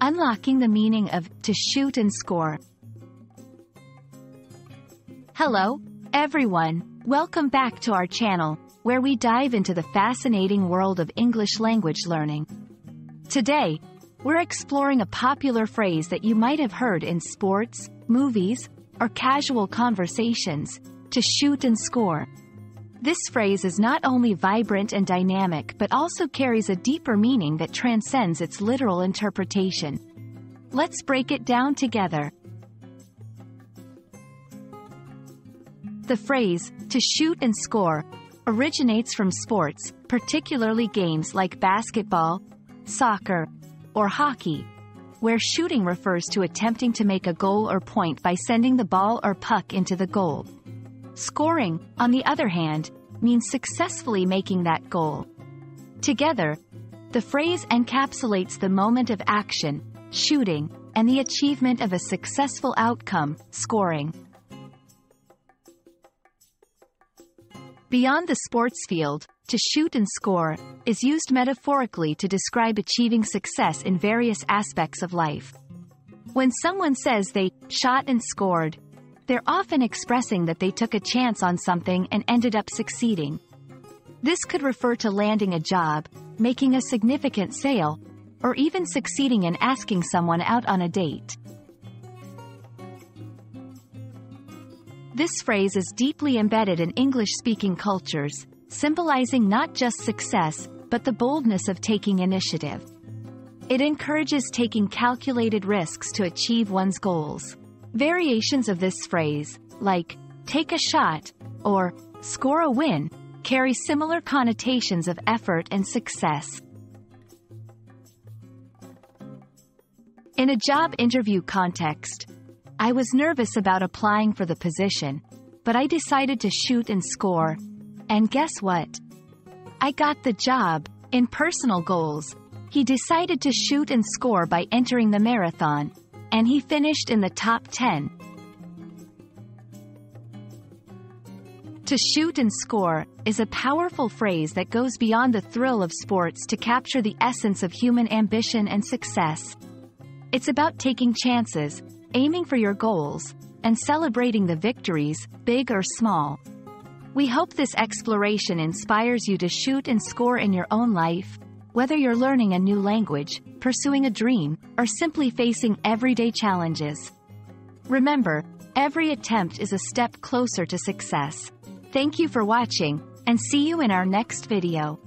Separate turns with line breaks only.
Unlocking the meaning of to shoot and score. Hello, everyone. Welcome back to our channel, where we dive into the fascinating world of English language learning. Today, we're exploring a popular phrase that you might have heard in sports, movies, or casual conversations, to shoot and score. This phrase is not only vibrant and dynamic but also carries a deeper meaning that transcends its literal interpretation. Let's break it down together. The phrase, to shoot and score, originates from sports, particularly games like basketball, soccer, or hockey, where shooting refers to attempting to make a goal or point by sending the ball or puck into the goal. Scoring, on the other hand, means successfully making that goal. Together, the phrase encapsulates the moment of action, shooting, and the achievement of a successful outcome, scoring. Beyond the sports field, to shoot and score is used metaphorically to describe achieving success in various aspects of life. When someone says they shot and scored, they're often expressing that they took a chance on something and ended up succeeding. This could refer to landing a job, making a significant sale, or even succeeding in asking someone out on a date. This phrase is deeply embedded in English-speaking cultures, symbolizing not just success, but the boldness of taking initiative. It encourages taking calculated risks to achieve one's goals. Variations of this phrase, like, take a shot, or, score a win, carry similar connotations of effort and success. In a job interview context, I was nervous about applying for the position, but I decided to shoot and score. And guess what? I got the job. In personal goals, he decided to shoot and score by entering the marathon, and he finished in the top 10. To shoot and score is a powerful phrase that goes beyond the thrill of sports to capture the essence of human ambition and success. It's about taking chances, aiming for your goals, and celebrating the victories, big or small. We hope this exploration inspires you to shoot and score in your own life, whether you're learning a new language, pursuing a dream, or simply facing everyday challenges. Remember, every attempt is a step closer to success. Thank you for watching, and see you in our next video.